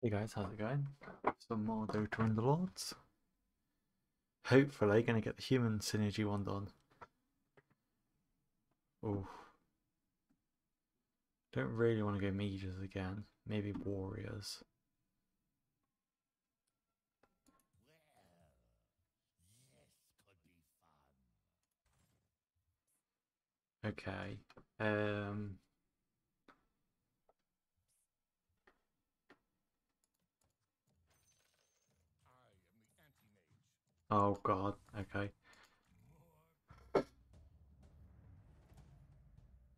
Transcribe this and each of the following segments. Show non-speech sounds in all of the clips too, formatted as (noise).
Hey guys, how's it going? Some more Dota Underlords. Hopefully gonna get the human synergy one done. Oh. Don't really want to go mages again. Maybe warriors. Okay. Um Oh god, okay.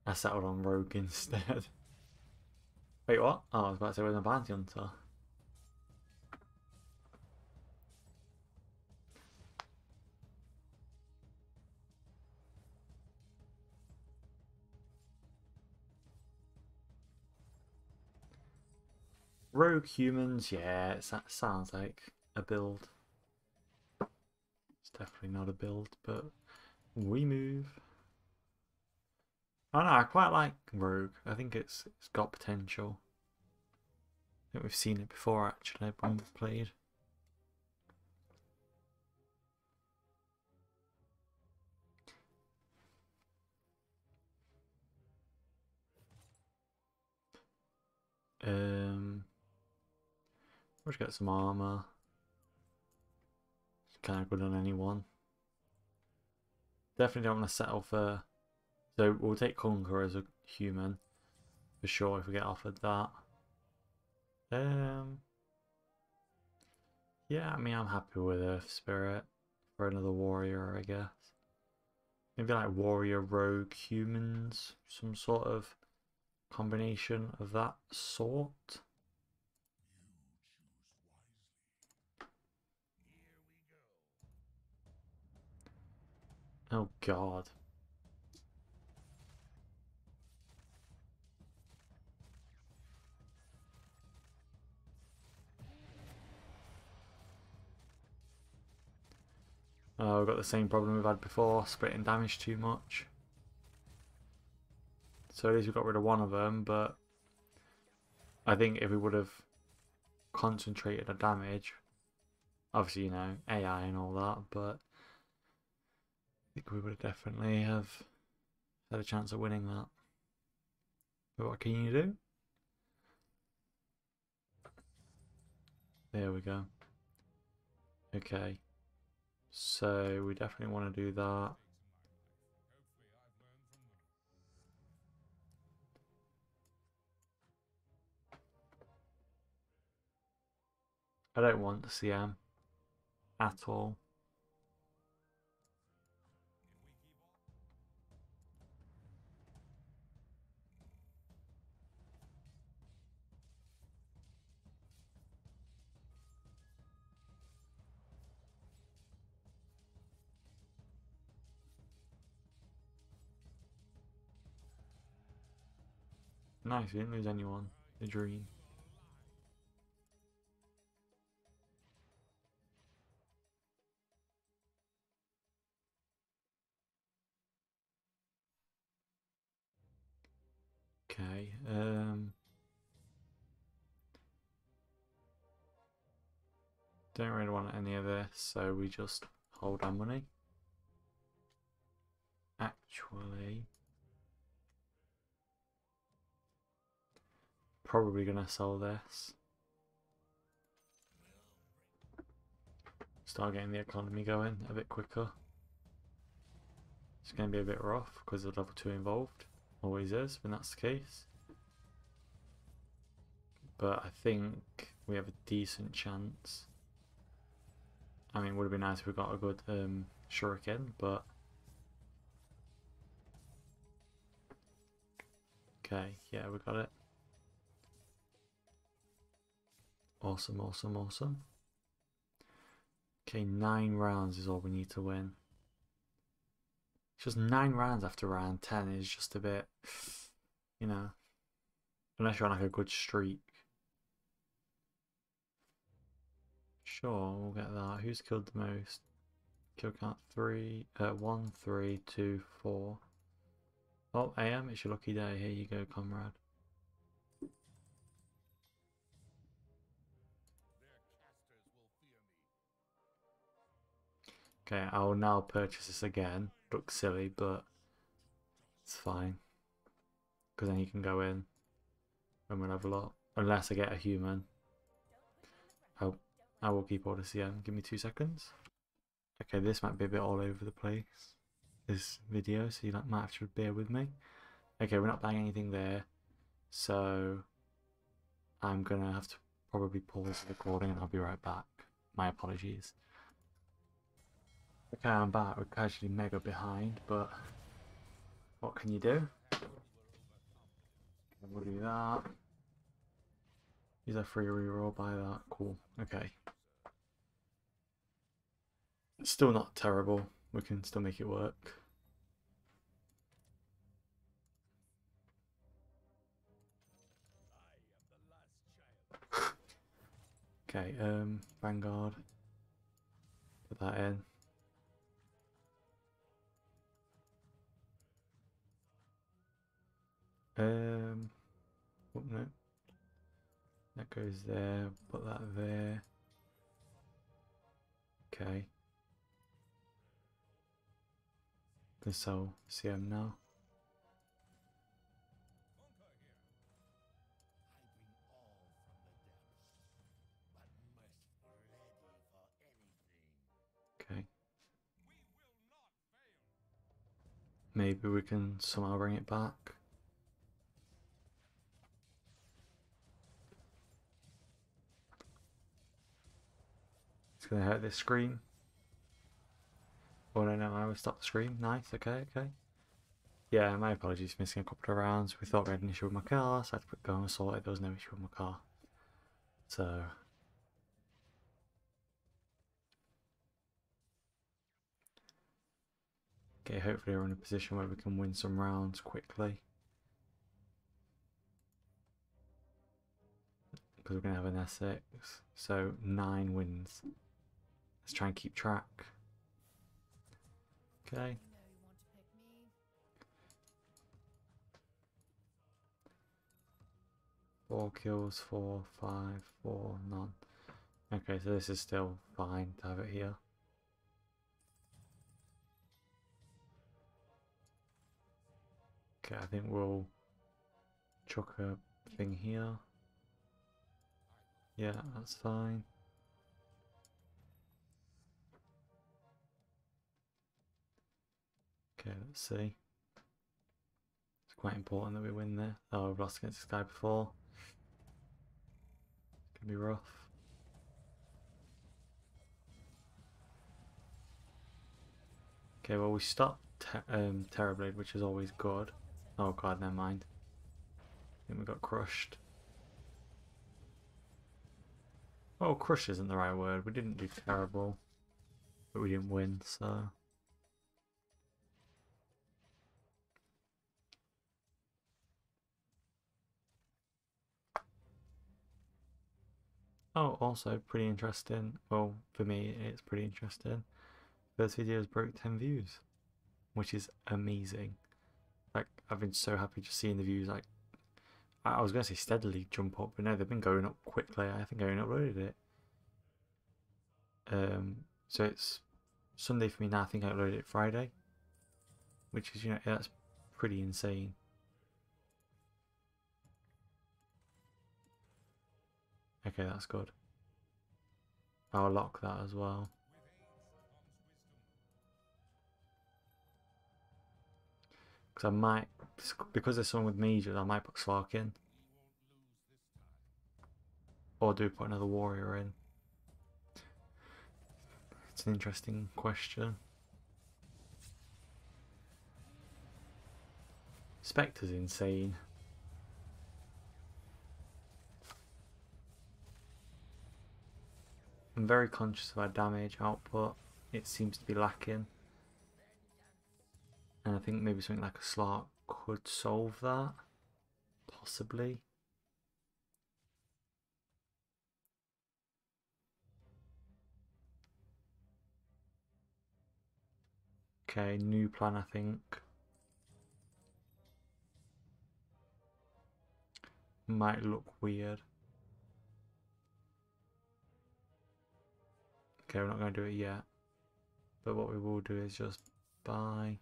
I settled on Rogue instead. (laughs) Wait, what? Oh, I was about to say we're a bounty hunter. Rogue humans, yeah, it sounds like a build. It's definitely not a build, but we move. I don't know, I quite like Rogue. I think it's it's got potential. I think we've seen it before actually when we've played. Um, let's get some armor. Kind of good on anyone. Definitely don't want to settle for so we'll take Conqueror as a human for sure if we get offered that. Um, yeah, I mean, I'm happy with Earth Spirit for another warrior, I guess. Maybe like warrior, rogue, humans, some sort of combination of that sort. Oh god. Uh, we've got the same problem we've had before, splitting damage too much. So at least we got rid of one of them, but I think if we would have concentrated the damage, obviously, you know, AI and all that, but think we would definitely have had a chance of winning that. But what can you do? There we go. Okay. So we definitely want to do that. I don't want the CM at all. Nice, we didn't lose anyone. The dream. Okay, um... Don't really want any of this, so we just hold our money. Actually... probably going to sell this. Start getting the economy going a bit quicker. It's going to be a bit rough because of level 2 involved. Always is when that's the case. But I think we have a decent chance. I mean, it would have been nice if we got a good um, shuriken, but... Okay, yeah, we got it. Awesome, awesome, awesome. Okay, nine rounds is all we need to win. Just nine rounds after round 10 is just a bit, you know, unless you're on like a good streak. Sure, we'll get that. Who's killed the most? Kill count three, uh, one, three, two, four. Oh, AM, it's your lucky day. Here you go, comrade. Okay, I'll now purchase this again. Looks silly, but it's fine. Because then you can go in and we level up. Unless I get a human. Oh, I will keep order CM. Give me two seconds. Okay, this might be a bit all over the place. This video, so you might have to bear with me. Okay, we're not buying anything there. So I'm gonna have to probably pause the recording and I'll be right back. My apologies. Okay, I'm back. We're actually mega behind, but what can you do? We'll do that. Use a free reroll, by that. Cool. Okay. Still not terrible. We can still make it work. (laughs) Okay, um, Vanguard. Put that in. Um, oh no. That goes there, put that there. Okay. Can sell CM now. Okay. Maybe we can somehow bring it back. Gonna hurt this screen. Oh no, no, I will stop the screen. Nice, okay, okay. Yeah, my apologies for missing a couple of rounds. We thought we had an issue with my car, so I had to go and sort it. There was no issue with my car. So, Okay, hopefully we're in a position where we can win some rounds quickly. Because we're going to have an Essex. So, nine wins. Let's try and keep track. Okay. Four kills, four, five, four, none. Okay, so this is still fine to have it here. Okay, I think we'll chuck a thing here. Yeah, that's fine. Okay, let's see. It's quite important that we win there. Oh, we've lost against this guy before. It's gonna be rough. Okay, well we stopped ter um, Terrorblade, which is always good. Oh god, never mind. I think we got crushed. Oh, crush isn't the right word. We didn't do terrible, but we didn't win, so... Oh, also pretty interesting. Well, for me, it's pretty interesting. First videos broke 10 views, which is amazing. Like, I've been so happy just seeing the views, like, I was going to say steadily jump up, but no, they've been going up quickly. I think I only uploaded it. Um, so it's Sunday for me now. I think I uploaded it Friday, which is, you know, that's pretty insane. Okay, that's good. I'll lock that as well. Because I might, because there's someone with mages, I might put Slark in. Or do put another warrior in. It's an interesting question. Spectre's insane. I'm very conscious of our damage output. It seems to be lacking. And I think maybe something like a Slark could solve that. Possibly. Okay, new plan I think. Might look weird. Okay, we're not going to do it yet. But what we will do is just buy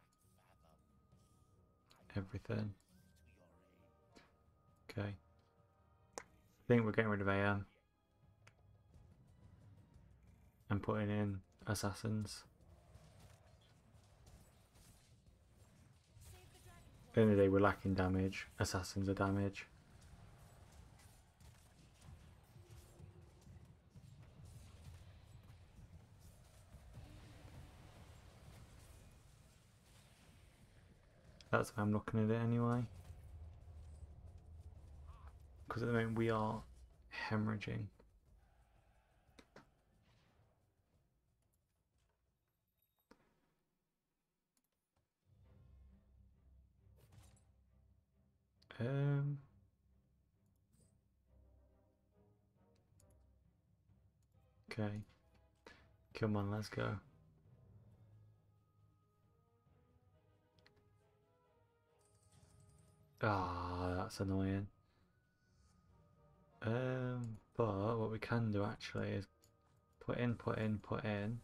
everything. Okay. I think we're getting rid of AM. And putting in assassins. At the end of the day, we're lacking damage. Assassins are damage. That's how I'm looking at it anyway. Because at the moment we are hemorrhaging. Um, okay. Come on, let's go. Ah, that's annoying. Um, but what we can do actually is put in, put in, put in,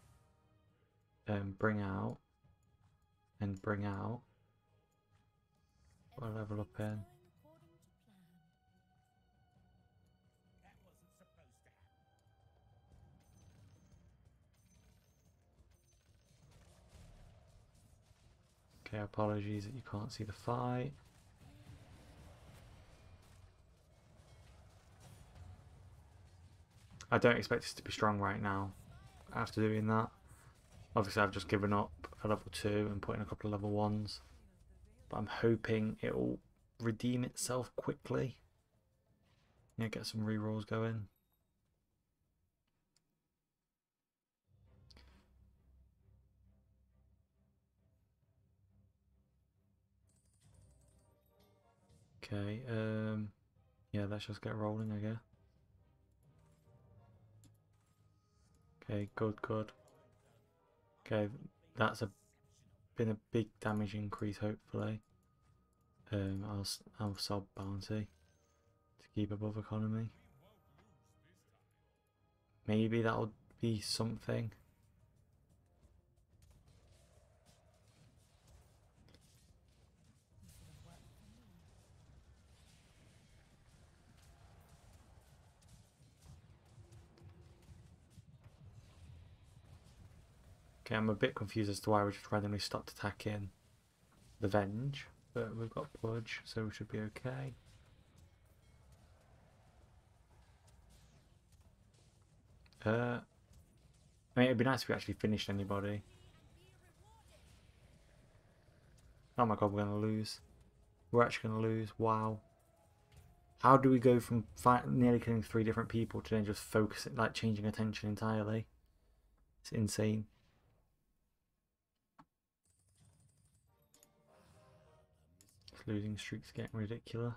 and bring out, and bring out. What level up in? Okay, apologies that you can't see the fight. I don't expect it to be strong right now after doing that. Obviously I've just given up a level 2 and put in a couple of level 1s. But I'm hoping it'll redeem itself quickly. Yeah, get some rerolls going. Okay, um, yeah, let's just get rolling, I guess. Okay, good, good. Okay, that's a been a big damage increase. Hopefully, um, I'll I'll sub bounty to keep above economy. Maybe that'll be something. Okay, I'm a bit confused as to why we just randomly stopped attacking the Venge, but we've got Pudge, so we should be okay. Uh, I mean, it'd be nice if we actually finished anybody. Oh my god, we're gonna lose. We're actually gonna lose. Wow. How do we go from nearly killing three different people to then just focusing, like changing attention entirely? It's insane. Losing streak's getting ridiculous.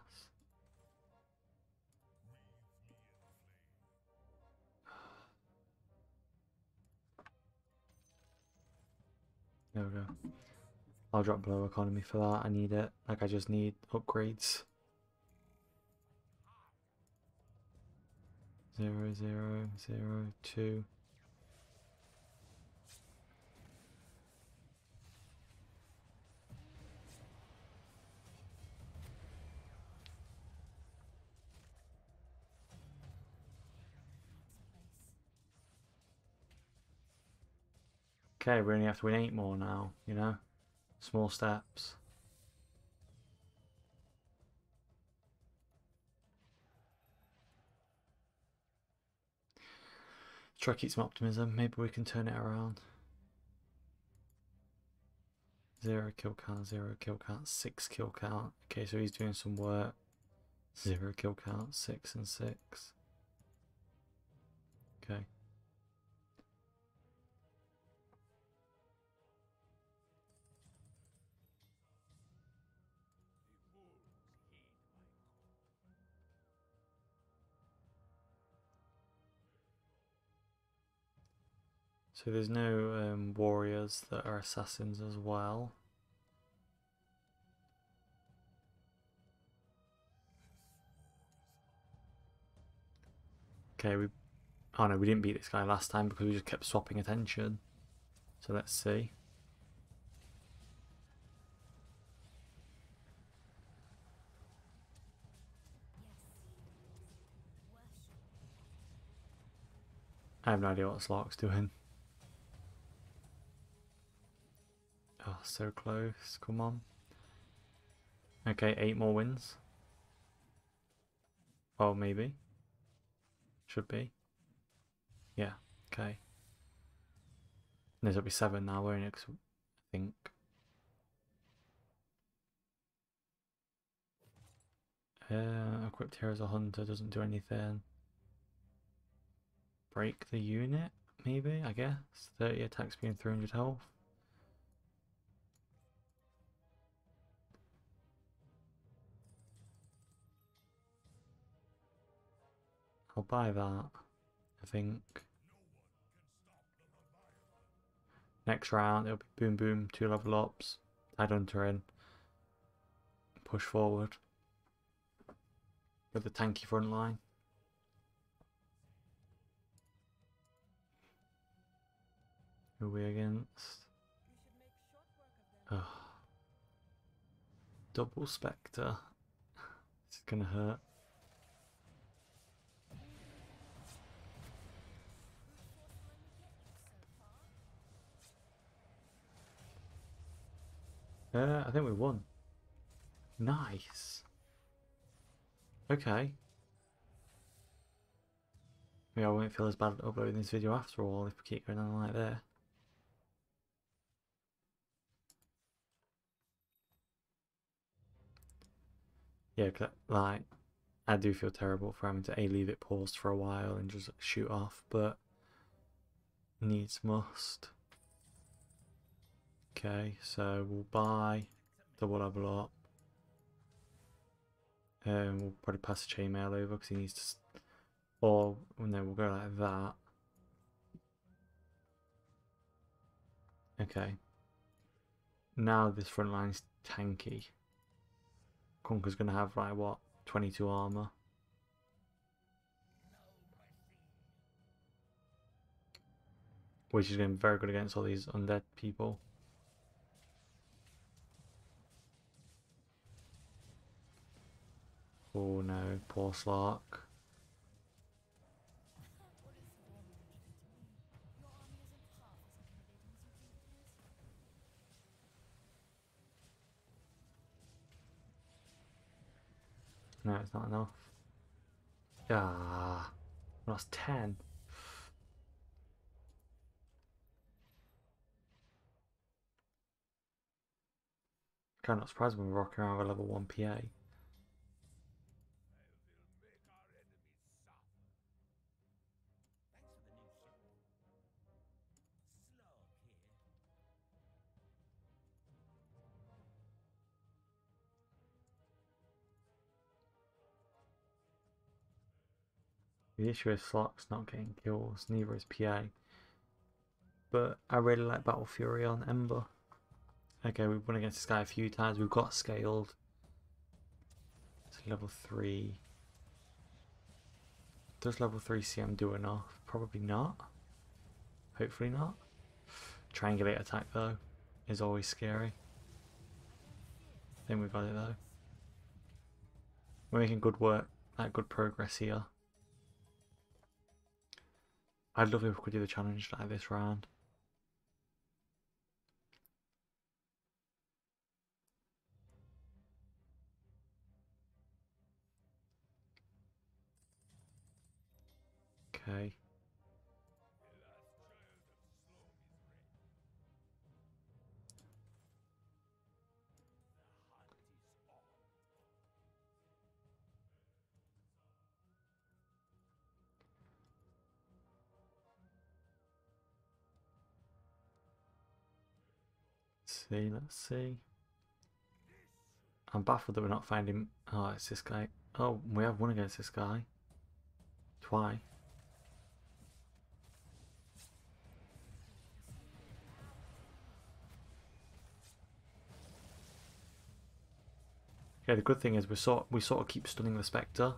(sighs) There we go. I'll drop below economy for that. I need it. Like I just need upgrades. Zero, zero, zero, two. Okay, we only have to win eight more now, you know? Small steps. Try to keep some optimism. Maybe we can turn it around. Zero kill count, zero kill count, six kill count. Okay, so he's doing some work. Zero kill count, six and six. Okay. So there's no um, warriors that are assassins as well. Okay, we... Oh no, we didn't beat this guy last time because we just kept swapping attention. So let's see. I have no idea what Slark's doing. Oh, so close. Come on. Okay, eight more wins. Oh, maybe. Should be. Yeah, okay. There's will be seven now, won't it? I think. Uh, equipped here as a hunter doesn't do anything. Break the unit, maybe, I guess. 30 attack speed and 300 health. I'll buy that, I think. Next round, it'll be boom boom, two level ups, Tide Hunter in, push forward with the tanky front line. Who are we against? Oh. Double Spectre. (laughs) Is gonna hurt. Uh, I think we won. Nice. Okay. Maybe I won't feel as bad uploading this video after all if we keep going on like that. Yeah, like, I do feel terrible for having to A, leave it paused for a while and just shoot off, but needs must. Okay, so we'll buy level up. And um, we'll probably pass the chainmail over because he needs to. Or then we'll go like that. Okay. Now this front line's tanky. Kunkka's gonna have like what, 22 armor. Which is going to be very good against all these undead people. Oh no, poor Slark. No, it's not enough. Ah, lost 10. Kind of not surprised when we're rocking around with a level 1 PA. The issue is Slark's not getting kills, neither is PA. But I really like Battle Fury on Ember. Okay, we've won against this guy a few times. We've got scaled. It's level 3. Does level 3 CM do enough? Probably not. Hopefully not. Triangulate attack though is always scary. I think we got it though. We're making good work, like good progress here. I'd love if we could do the challenge like this round. Okay. See, let's see. I'm baffled that we're not finding. Oh, it's this guy. Oh, we have won against this guy. Twice. Yeah, the good thing is we sort we sort of keep stunning the spectre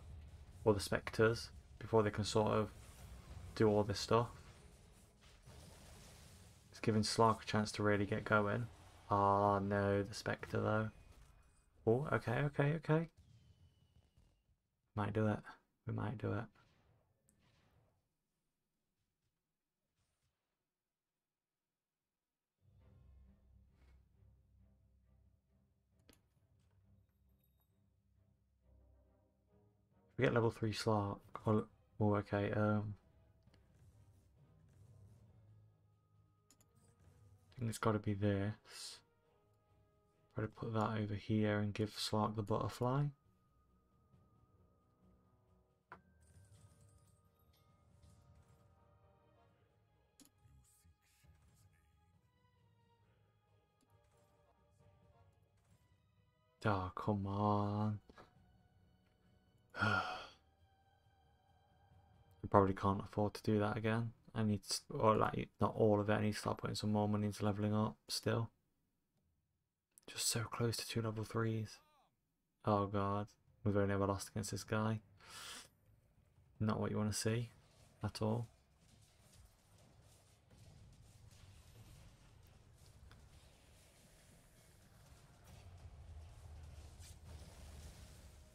or the spectres before they can sort of do all this stuff. It's giving Slark a chance to really get going. Oh no, the Spectre though. Oh, okay, okay, okay. Might do it. We might do it. We get level 3 Slark. Oh, oh okay, um... I think it's got to be this. To put that over here and give Slark the butterfly. Oh, come on. (sighs) I probably can't afford to do that again. I need to, or like, not all of it, I need to start putting some more money into leveling up still. Just so close to two level threes. Oh god, we've only ever lost against this guy. Not what you want to see at all.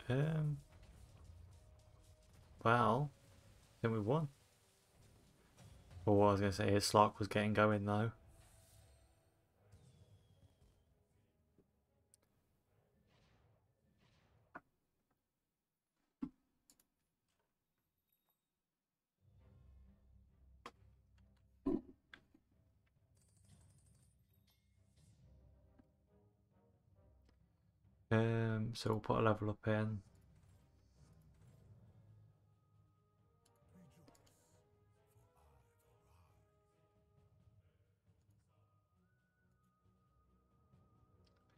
Um. Well, then we won. Well, what I was going to say is Slark was getting going though. So we'll put a level up in.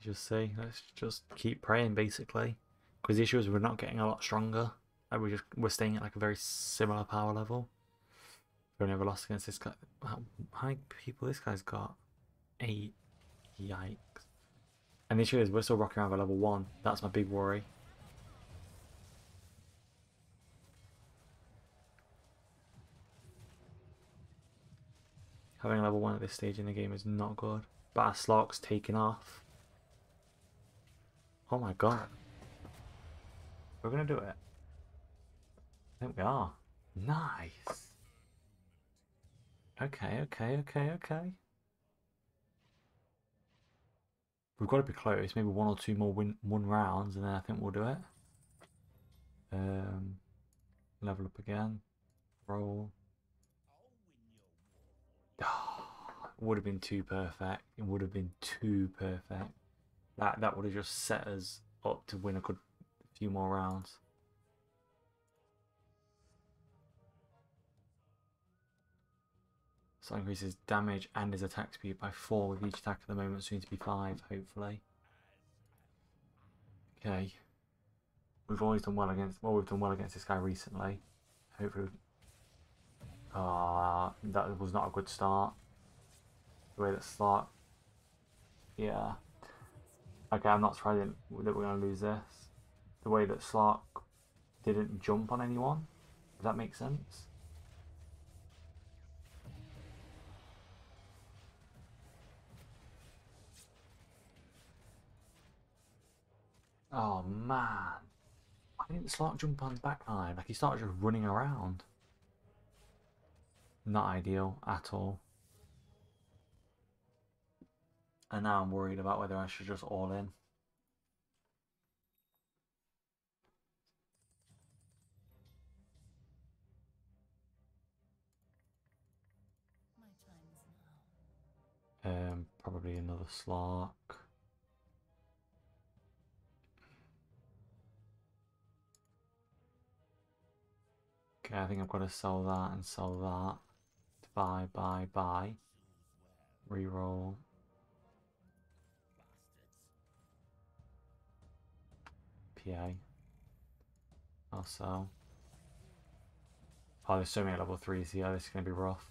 Just see, let's just keep praying basically. Because the issue is we're not getting a lot stronger. And we're just we're staying at like a very similar power level. We've never lost against this guy. How many people this guy's got? Eight. Yikes. And the issue is we're still rocking around at level 1. That's my big worry. Having level 1 at this stage in the game is not good. But our Slark's taking off. Oh my god. We're to do it. I think we are. Nice. Okay, okay, okay, okay. We've got to be close. Maybe one or two more win one rounds, and then I think we'll do it. Um, level up again. Roll. (sighs) Would have been too perfect. It would have been too perfect. That that would have just set us up to win a good few more rounds. So increases damage and his attack speed by 4 with each attack at the moment, soon to be 5, hopefully. Okay. We've always done well against, well we've done well against this guy recently. Hopefully. Ah, uh, that was not a good start. The way that start. Yeah. Okay, I'm not surprised that we're going to lose this. The way that Slark didn't jump on anyone. Does that make sense? Oh man. I didn't start jump on back line. Like he started just running around. Not ideal at all. And now I'm worried about whether I should just all in. Um, probably another Slark. Okay, I think I've got to sell that and sell that. Buy, buy, buy. Reroll. PA. I'll sell. Oh, there's so many level 3s here, this is going to be rough.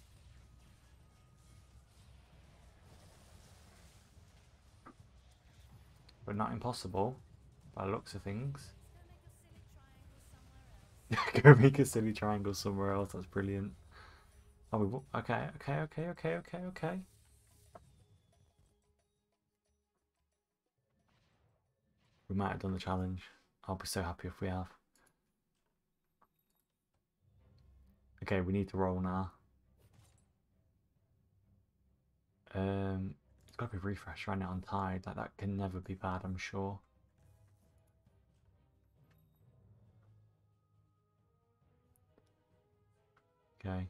But not impossible, by the looks of things. Go make a silly triangle somewhere else. That's brilliant. Oh, we, okay, okay, okay, okay, okay, okay. We might have done the challenge. I'll be so happy if we have. Okay, we need to roll now. Um, it's got to be refresh, right now on tide. Like, that can never be bad, I'm sure. Okay.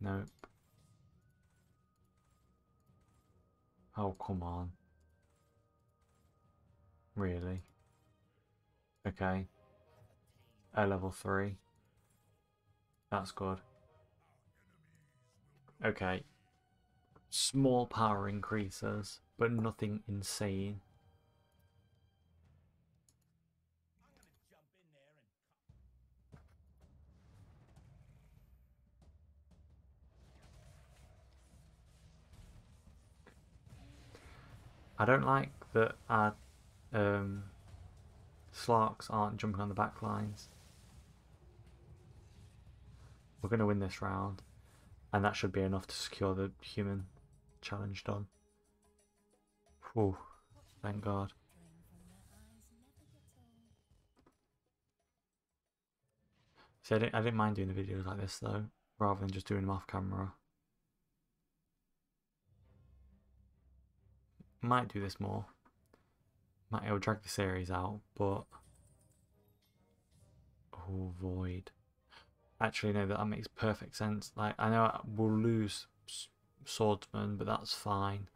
Nope. Oh, come on. Really? Okay. A level 3. That's good. Okay. Small power increases, but nothing insane. I don't like that our um, Slarks aren't jumping on the back lines. We're going to win this round, and that should be enough to secure the human challenge done. Whew, thank God. See, I didn't, I didn't mind doing the videos like this though, rather than just doing them off camera. Might do this more. Might it'll drag the series out, but oh void. Actually, no, that makes perfect sense. Like I know we'll lose swordsman, but that's fine.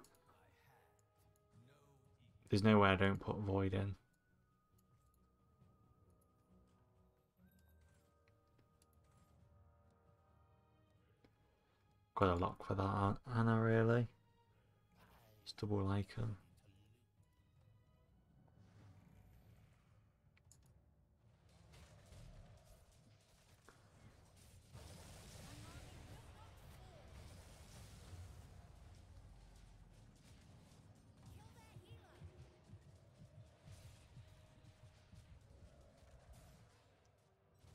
There's no way I don't put void in. Got a lock for that, Anna, really? Double icon.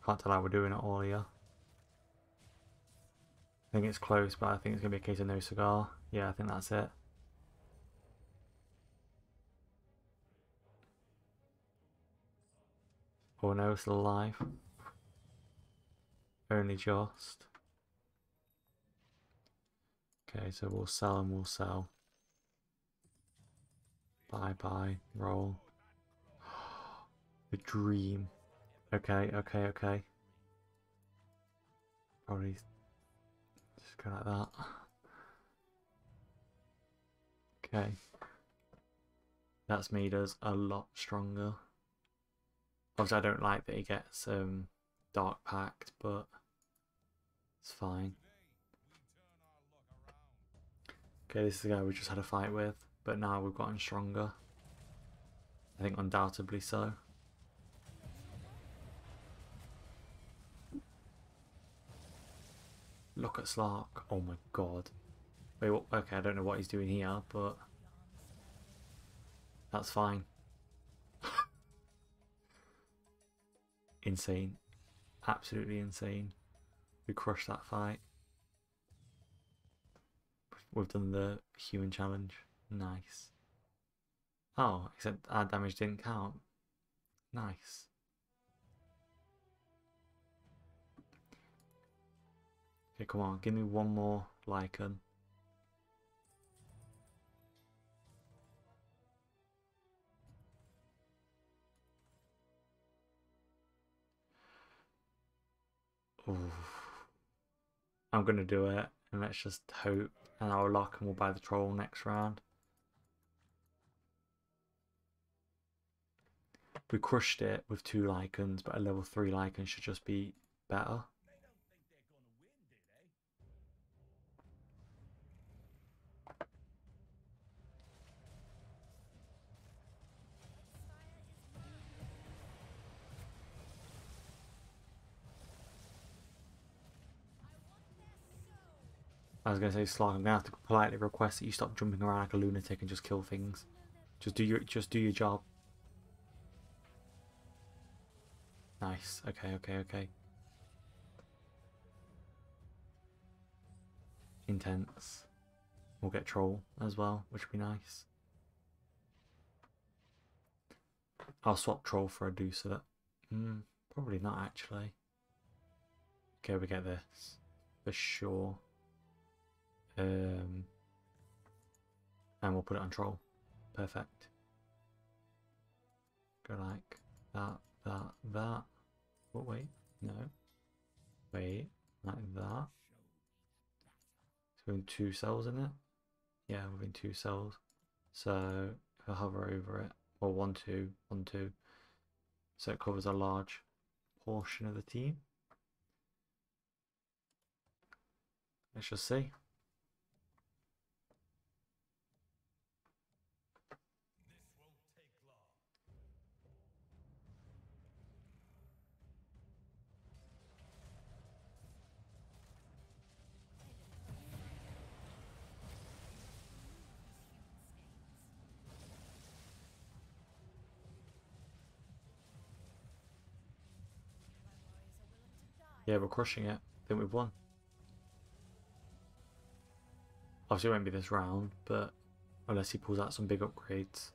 Can't tell how we're doing it all here. I think it's close, but I think it's going to be a case of no cigar. Yeah, I think that's it. Oh no, still alive. Only just. Okay, so we'll sell and we'll sell. Bye bye. Roll. (gasps) the dream. Okay, okay, okay. Probably just go like that. Okay. That's made us a lot stronger. Obviously, I don't like that he gets um, Dark Pact, but it's fine. Okay, this is the guy we just had a fight with, but now we've gotten stronger. I think undoubtedly so. Look at Slark. Oh my god. Wait, okay, I don't know what he's doing here, but that's fine. Insane. Absolutely insane. We crushed that fight. We've done the human challenge. Nice. Oh, except our damage didn't count. Nice. Okay, come on, give me one more Lycan. I'm gonna do it, and let's just hope, and I'll lock and we'll buy the troll next round. We crushed it with two Lycans, but a level 3 Lycan should just be better. I was gonna say Slog, I'm gonna have to politely request that you stop jumping around like a lunatic and just kill things. Just do your just do your job. Nice. Okay, okay, okay. Intense. We'll get troll as well, which would be nice. I'll swap troll for a do so that. Mm, probably not actually. Okay, we get this for sure. Um, and we'll put it on troll. Perfect. Go like that, that, that. Oh wait, no. Wait, like that. So in two cells in it. Yeah, within two cells. So if I hover over it, well, one, two, one, two. So it covers a large portion of the team. Let's just see. Yeah, we're crushing it. I think we've won. Obviously, it won't be this round, but unless he pulls out some big upgrades.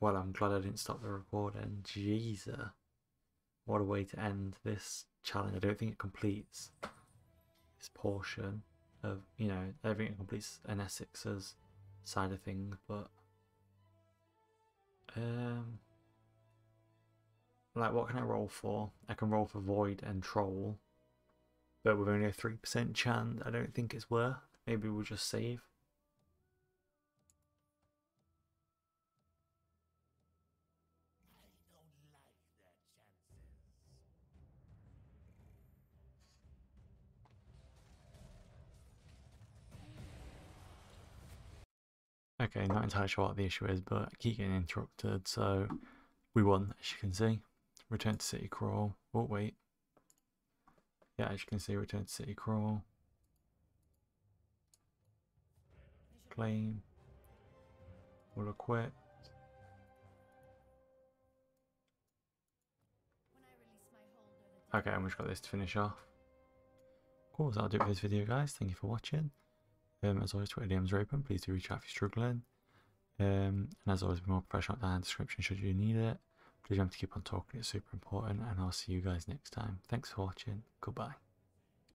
Well, I'm glad I didn't stop the recording. Jesus. What a way to end this challenge. I don't think it completes this portion of, you know, everything completes an Essex's side of things, but. Um. Like, what can I roll for? I can roll for Void and Troll. But with only a 3% chance, I don't think it's worth. Maybe we'll just save. Okay, not entirely sure what the issue is, but I keep getting interrupted, so we won, as you can see. Return to City Crawl. Oh, wait. Yeah, as you can see, Return to City Crawl. Claim. All equipped. Okay, and we've got this to finish off. Of course, that'll do it for this video, guys. Thank you for watching. Um, as always, Twitter DMs are open. Please do reach out if you're struggling. Um, and as always, more professional down in the description should you need it. Please remember to keep on talking, it's super important, and I'll see you guys next time. Thanks for watching. Goodbye.